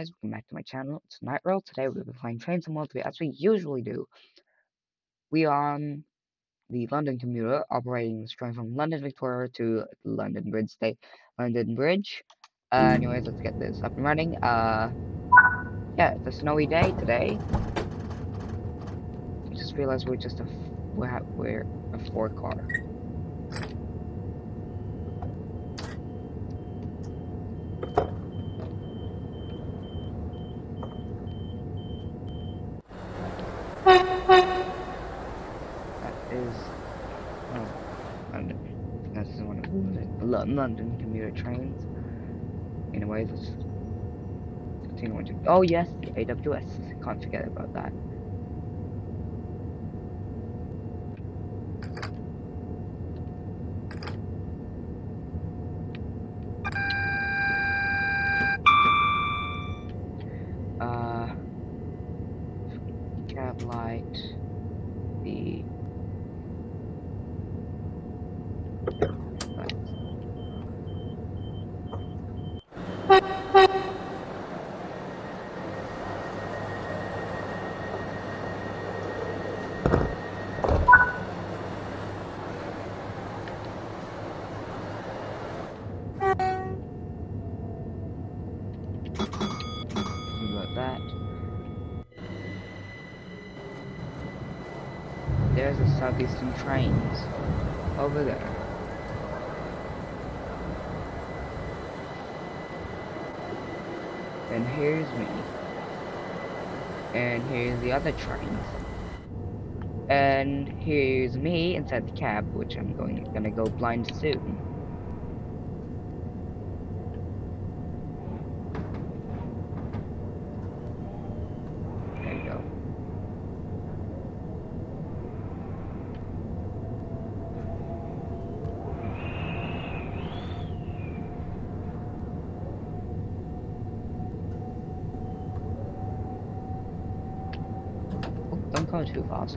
Guys, welcome back to my channel. It's Night Roll. Today we'll be playing Train Sim World as we usually do. We are on the London commuter operating going from London Victoria to London Bridge State London Bridge. Uh, anyways, let's get this up and running. Uh yeah, it's a snowy day today. I just realized we're just a we're we're a four car. London commuter trains. Anyways, let's continue on to. Oh yes, AWS. Can't forget about that. Uh, cab light, the that. There's the southeastern trains over there. And here's me. And here's the other trains. And here's me inside the cab, which I'm going gonna go blind soon. Too fast.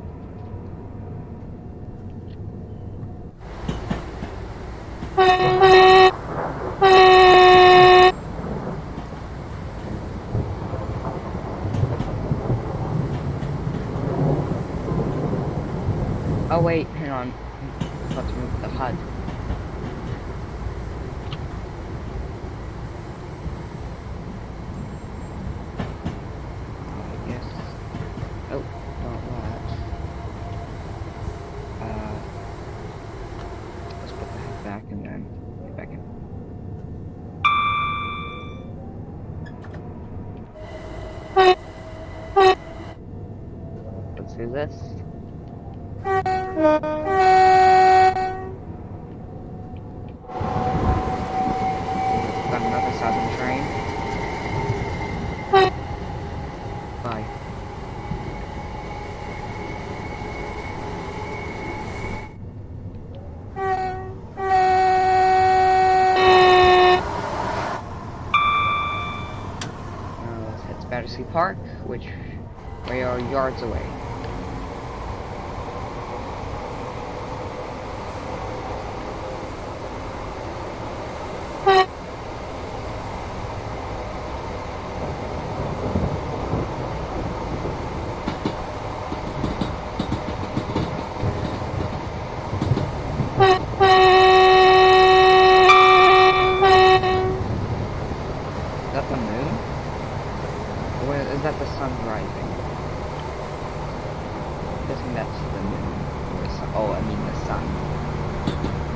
Oh wait, hang on. Let's move the HUD. Do this. Got another southern train. Bye. Now let's head to Battersea Park, which we are yards away. guessing that's the moon. Or. Oh, I mean the sun.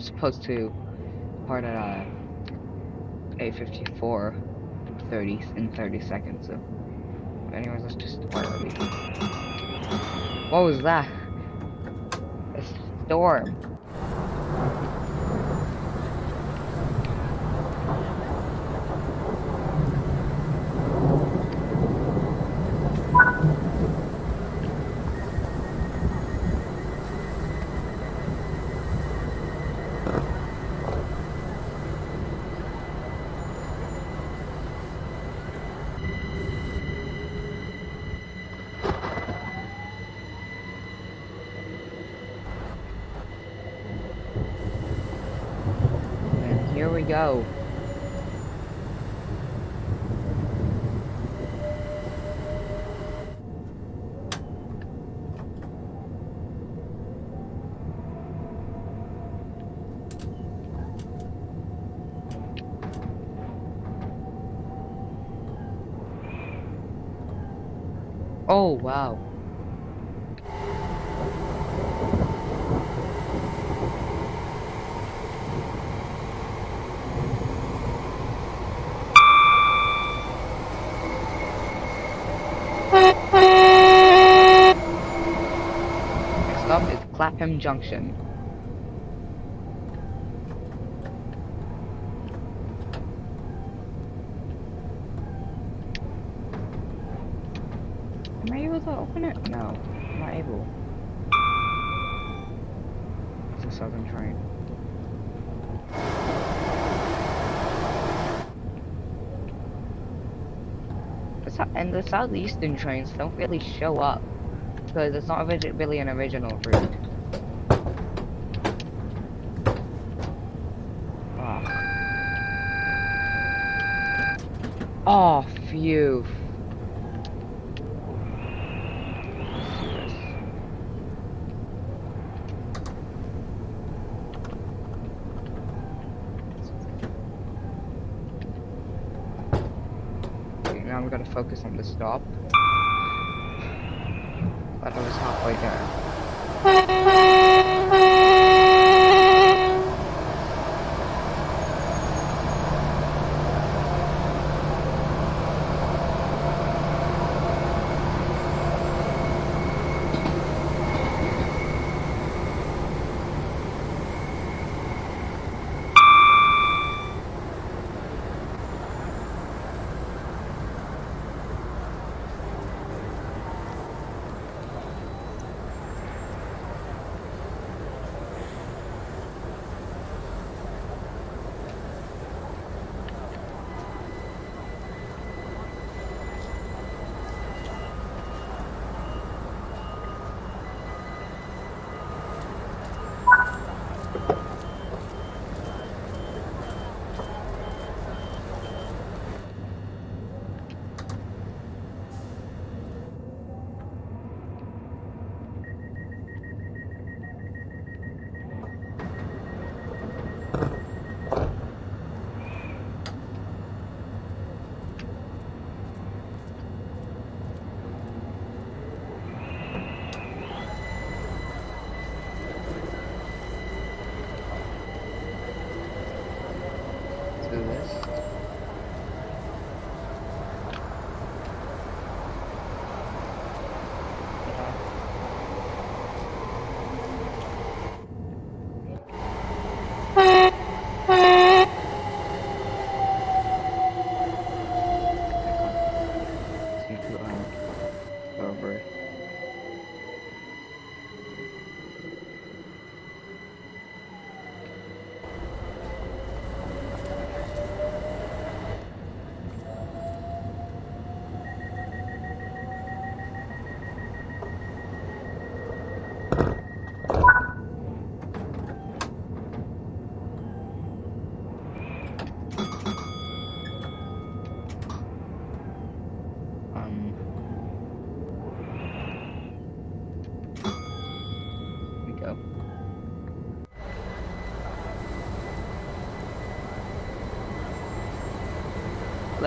Supposed to part at uh, 8.54 30 in 30 seconds. So, anyways, let's just start already. What was that? A storm. And here we go. Oh, wow. Next stop is Clapham Junction. Am I able to open it? No, I'm not able. It's a southern train. And the southeastern trains don't really show up because it's not really an original route. Ah. Do this. Okay, now we gotta focus on the stop. But I was halfway there.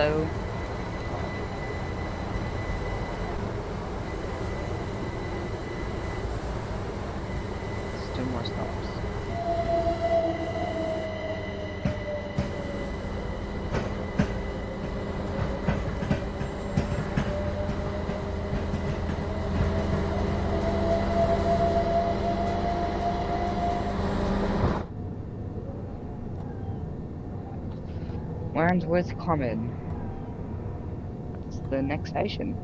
slow. Two more stops. Wandsworth Common. The next station.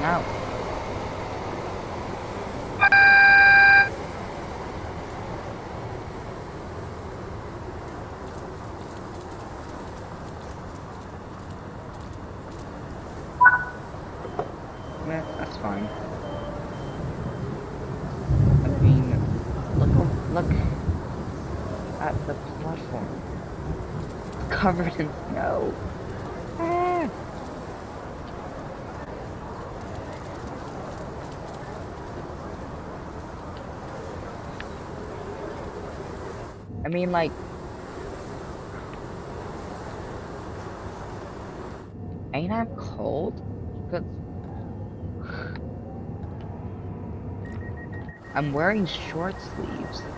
Now. Yeah, that's fine. I mean, look, look at the platform. Covered in snow. Ah. I mean, like, ain't I cold? Cause I'm wearing short sleeves.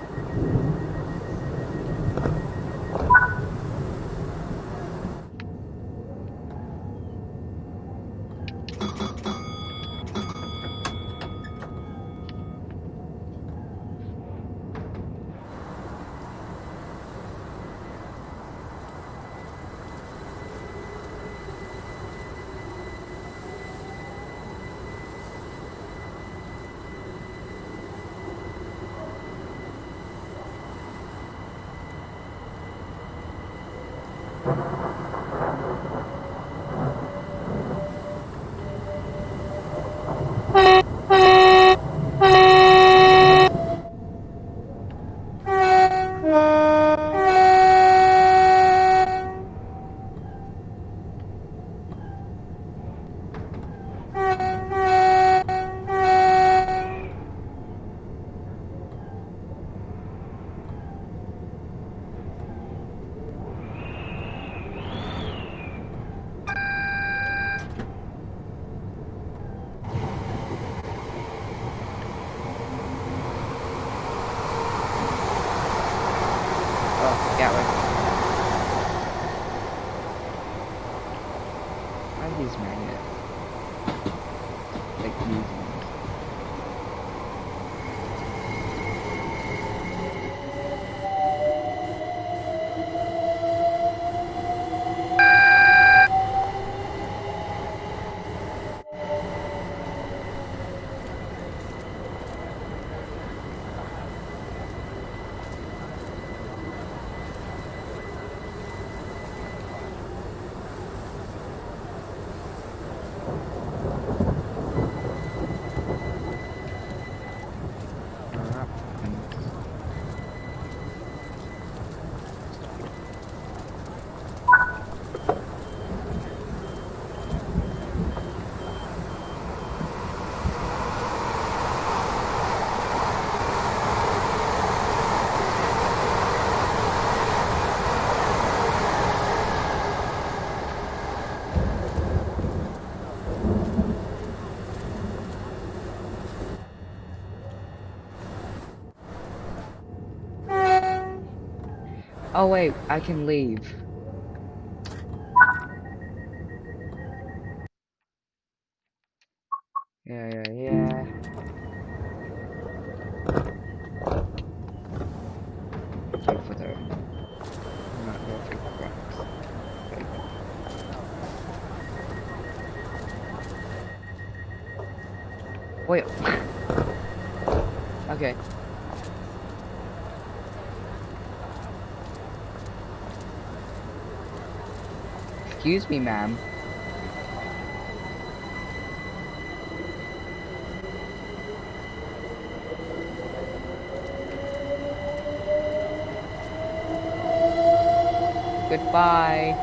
Oh wait, I can leave. Yeah, yeah, yeah. For not. Wait. okay. Excuse me, ma'am. Goodbye.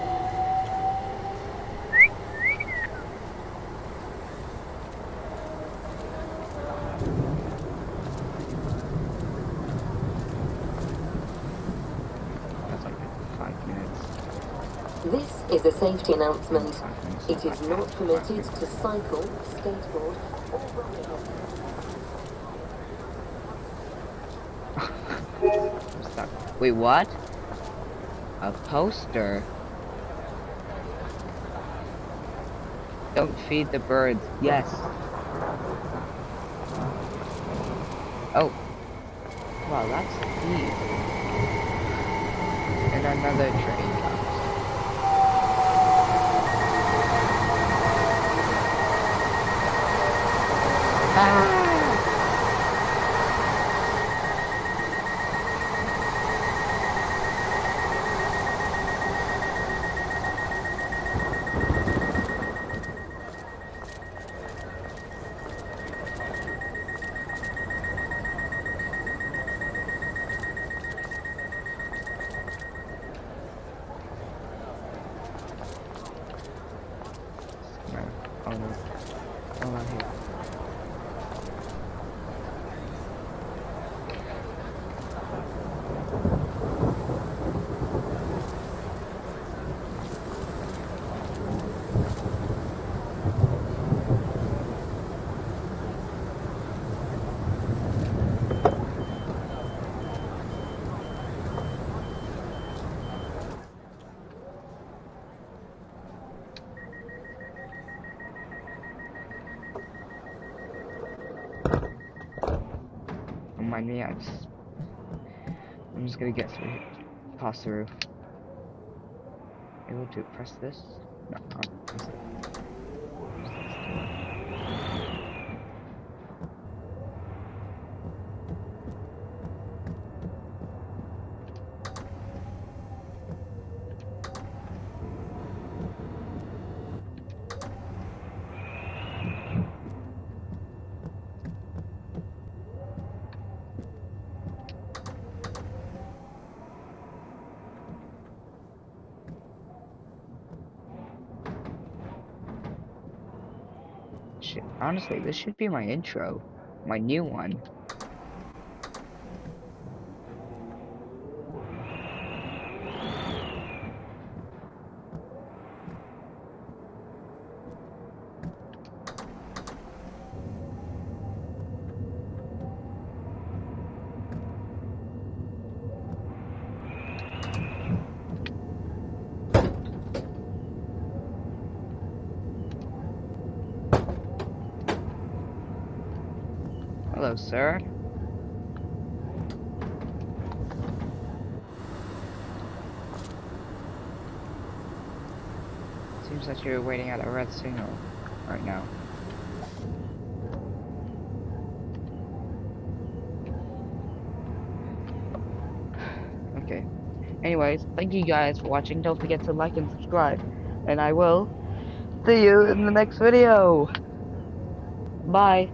That's like five minutes. This is a safety announcement. It is not permitted to cycle, skateboard, or ride. Wait, what? A poster? Don't feed the birds. Yes. Oh. Wow, that's deep. And another train Ah! No. Oh no. Oh, not here. Mind me, I just I'm just gonna get through pass through. Able to press this? No, I'll press it. Shit, honestly, this should be my intro. My new one. Hello, sir. Seems like you're waiting at a red signal right now. Okay. Anyways, thank you guys for watching. Don't forget to like and subscribe. And I will see you in the next video. Bye.